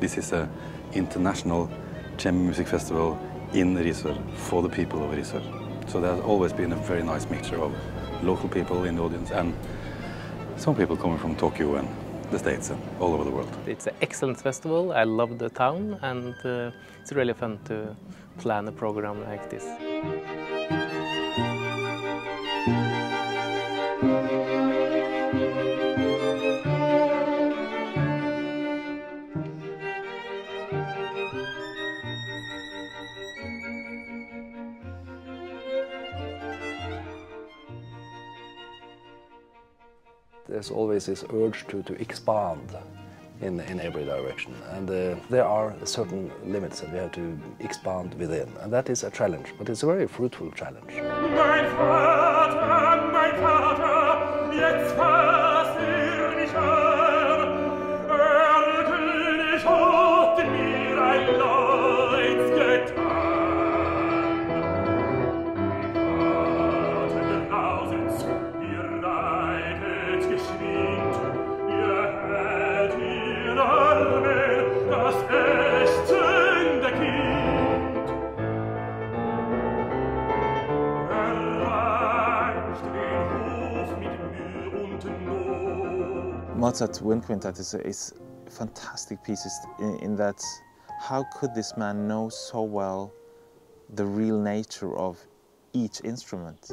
This is an international chamber music festival in Risør for the people of Risør. So there's always been a very nice mixture of local people in the audience and some people coming from Tokyo and the States and all over the world. It's an excellent festival. I love the town and uh, it's really fun to plan a program like this. There's always this urge to, to expand in, in every direction. And uh, there are certain limits that we have to expand within. And that is a challenge, but it's a very fruitful challenge. Mozart's Wind Quintet is a, is a fantastic piece in, in that how could this man know so well the real nature of each instrument?